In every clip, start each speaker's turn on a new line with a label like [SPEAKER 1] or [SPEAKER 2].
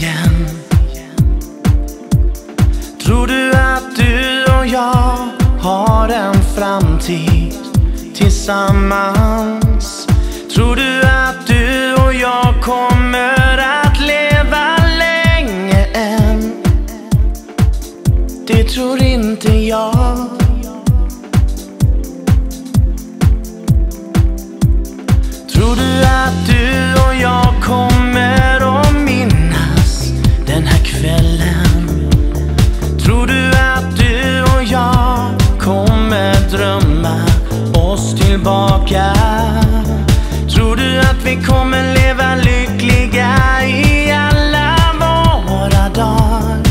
[SPEAKER 1] igen Tror du att du och jag har en framtid tillsammans? Tror du att du och jag kommer oss tillbaka? Tror du att vi kommer leva lyckliga i alla våra dagar?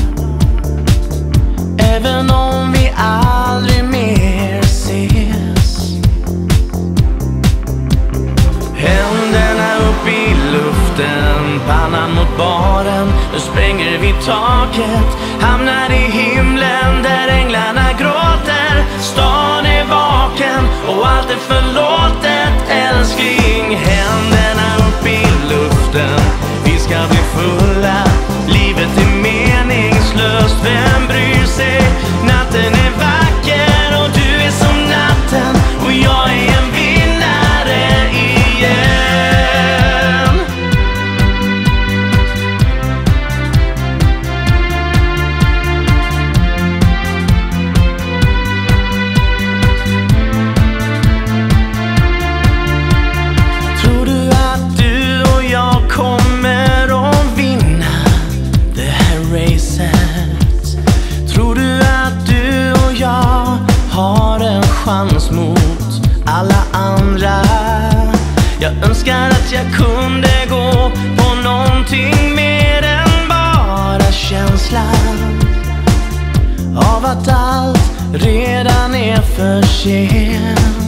[SPEAKER 1] Även om vi aldrig mer ses Händerna upp i luften, pannan mot baren Nu spränger vi taket, hamnar i himlen där änglarna gråter allt är förlåtet chans mot alla andra? Jag önskar att jag kunde gå på någonting mer än bara känslan av att allt redan är för sent.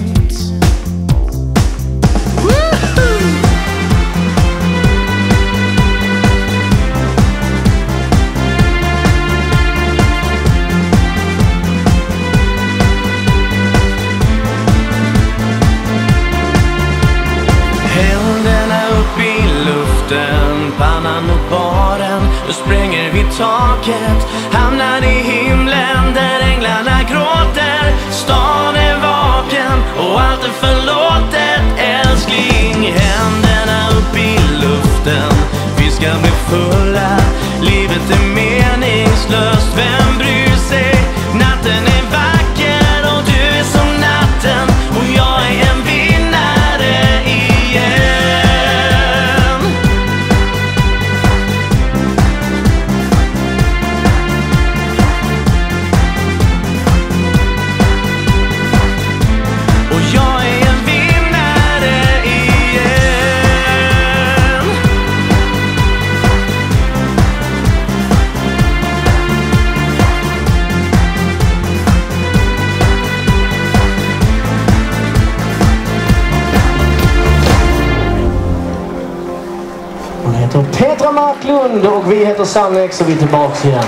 [SPEAKER 1] Luften, pannan mot baren. Nu spränger vi taket, hamnar i himlen där änglarna gråter. Stan är vaken och allt är förlåtet. Älskling, händerna upp i luften. Vi ska bli fulla, livet är meningslöst. Vem bryr
[SPEAKER 2] Marklund och vi heter Sannex och vi är tillbaka igen.